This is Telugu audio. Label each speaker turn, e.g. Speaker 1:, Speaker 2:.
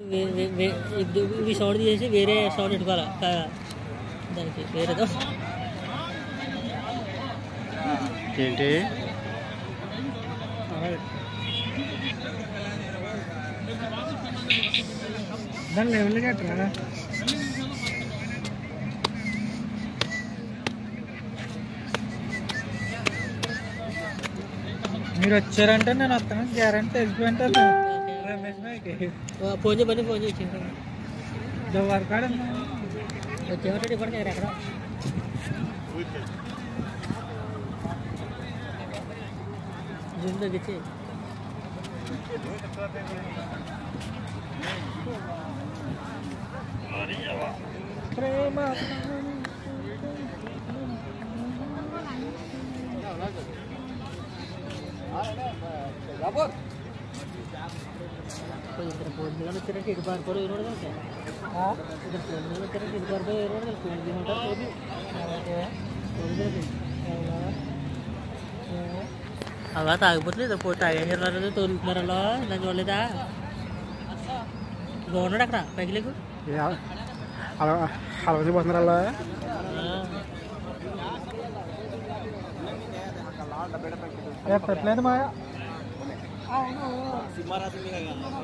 Speaker 1: ఇవి సౌండ్ తీసేసి వేరే సౌండ్ పెట్టుకోవాలి? దానికి వేరేదో
Speaker 2: ఏంటి?
Speaker 3: దాని లెవెల్ కట్టరా మీరు వచ్చారంటే నేను వస్తాను. గ్యారంటీ తెలిసిపోయింటాను రమేష్ నాయకి
Speaker 1: ఫోన్ చేయమని ఫోన్ చేసి
Speaker 3: దువ్వారు కాడ
Speaker 1: Agak tak buat ni, tapi tak yang ni lah tu tur meralah, dan jual itu. Gono nak tak? Pergi lagi?
Speaker 2: Ya. Halo, halo si bos meralah.
Speaker 3: Eh, pergi lagi tu Maya. పెట్టలేదు మా